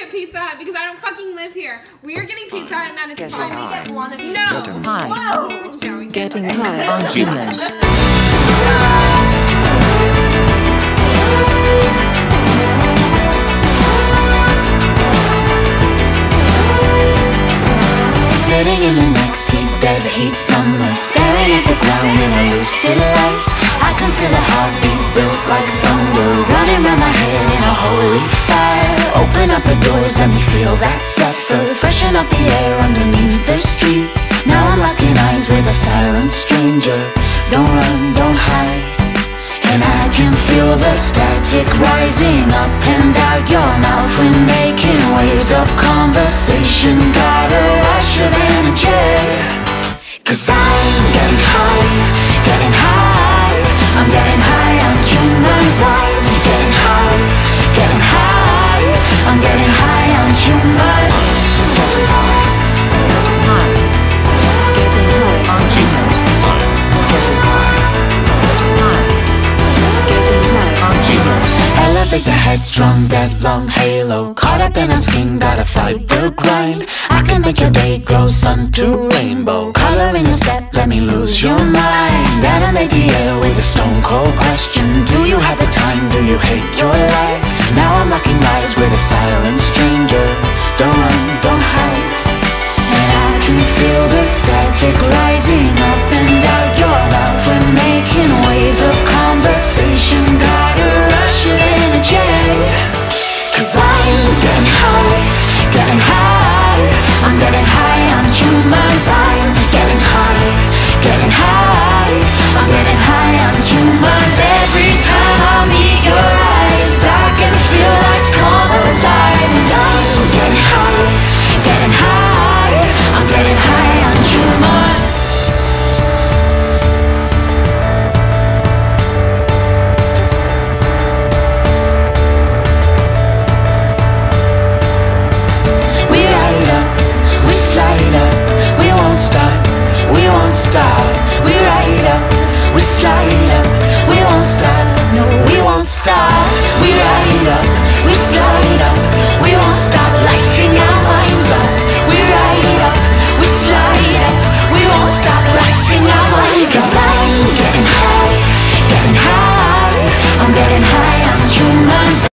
get Pizza Hut because I don't fucking live here. We are getting Pizza Hut and that is Getting fine. high. We get one of you. Getting No. high. Whoa. Yeah, we get Getting it. high on humans. Sitting in the next heat, dead heat summer Staring at the ground in a lucid light I can feel a heartbeat built like thunder Running round my head in a holy fire Open up the doors, let me feel that zephyr Freshen up the air underneath the streets. Now I'm locking eyes with a silent stranger. Don't run, don't hide. And I can feel the static rising up and out your mouth When making waves of conversation. Got a rush of energy. Cause I'm getting high, getting high. I'm getting high headstrong, dead long halo. Caught up in a skin, gotta fight the grind. I can make your day glow, sun to rainbow. Color in your step, let me lose your mind. Animate the air with a stone cold question Cause slide up, we won't stop, no, we won't stop. We ride up, we slide up, we won't stop, lighting our minds up. We ride up, we slide up, we won't stop, lighting our minds up.